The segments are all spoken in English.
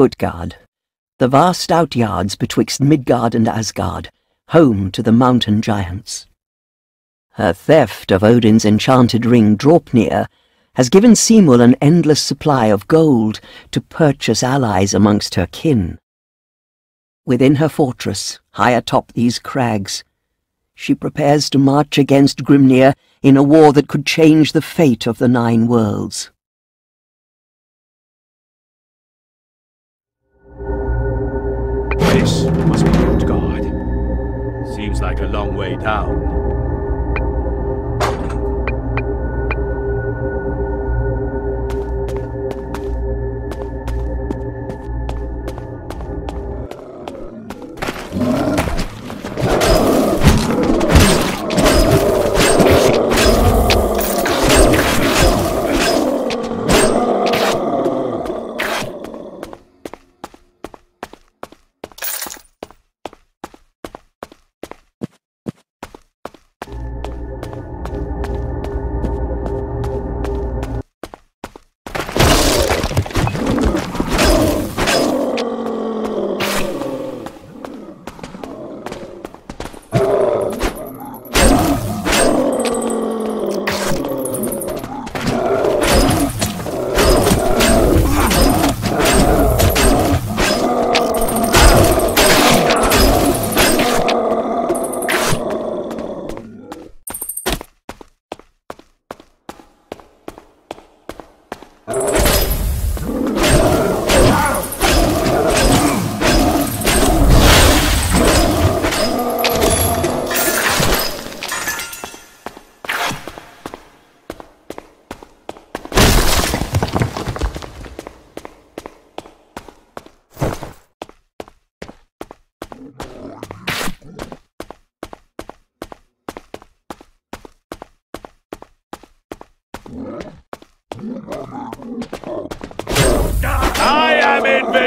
Utgard, the vast outyards betwixt Midgard and Asgard, home to the mountain giants. Her theft of Odin's enchanted ring Draupnir has given Simul an endless supply of gold to purchase allies amongst her kin. Within her fortress, high atop these crags, she prepares to march against Grimnir in a war that could change the fate of the Nine Worlds. This must be Utgard. Seems like a long way down.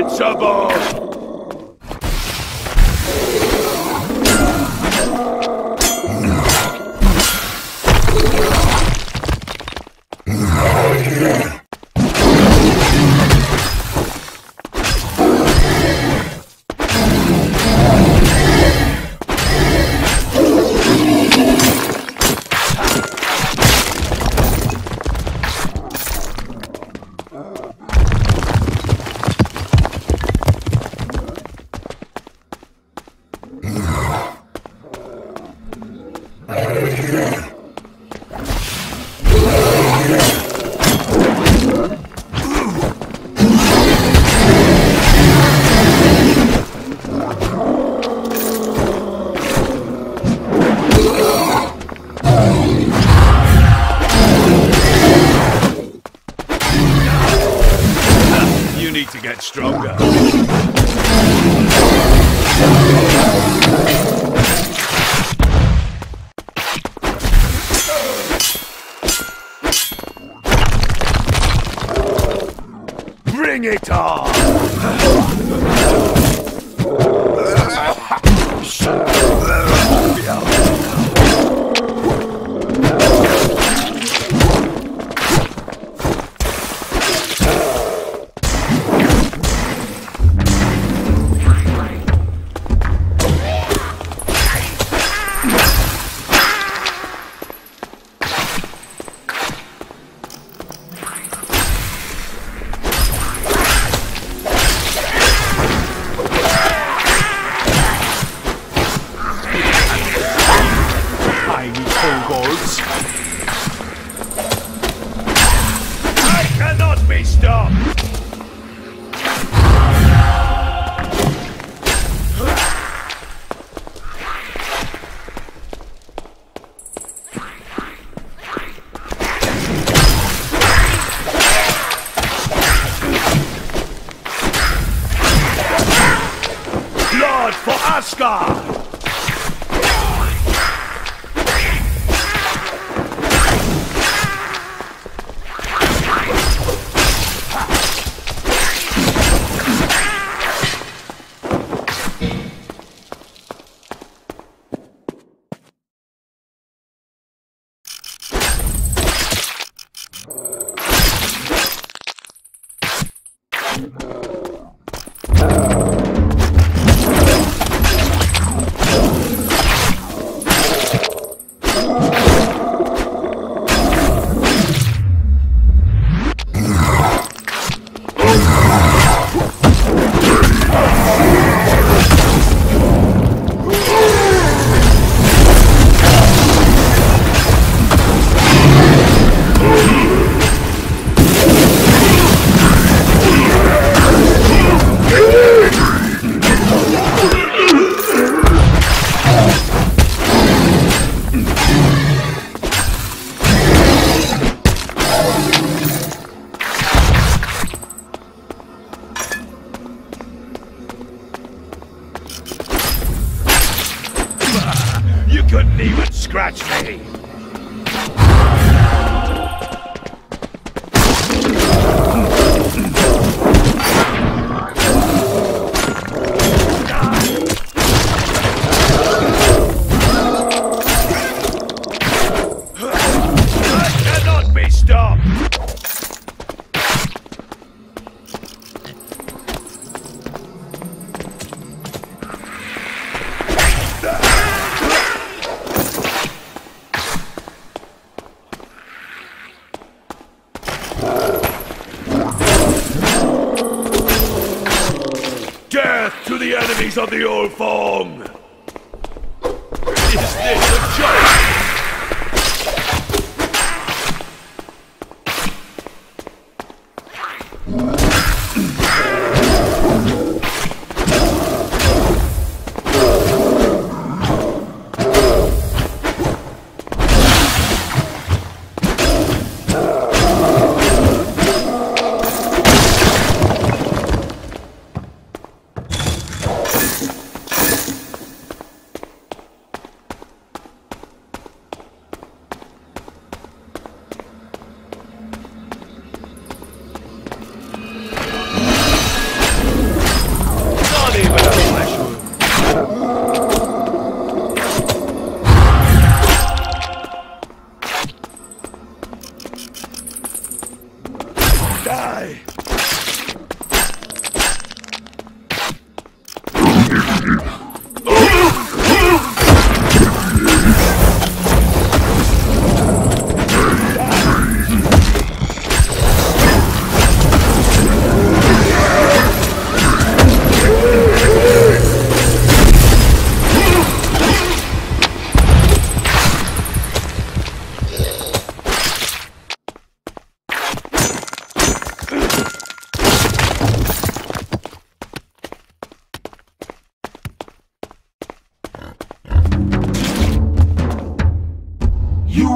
Invincible! Need to get stronger. Even scratch me! The Old Fong!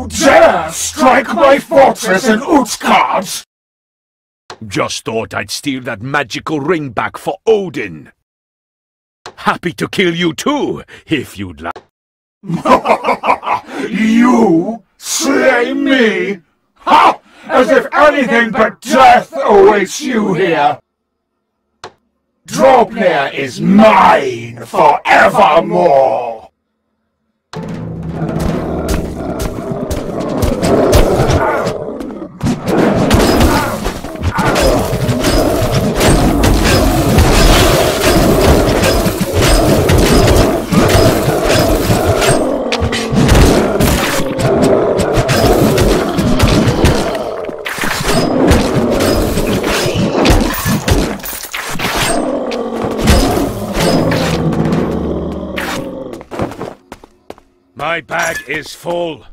You dare strike my fortress in Utskard! Just thought I'd steal that magical ring back for Odin. Happy to kill you too, if you'd like. You slay me? Ha! As if anything but death awaits you here! Draupnir is mine forevermore! My bag is full.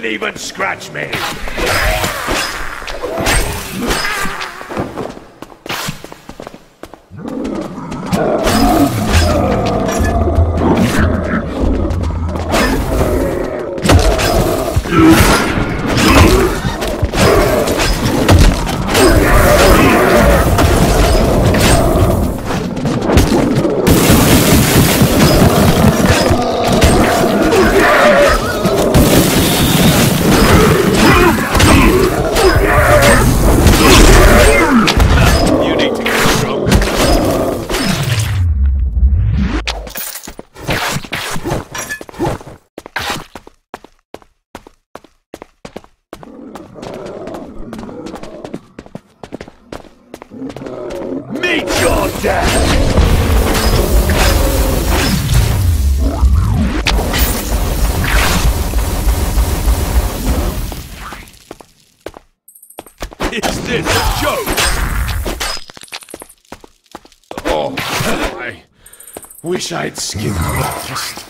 Couldn't even scratch me! Is this a joke? Oh, I wish I'd skipped breakfast.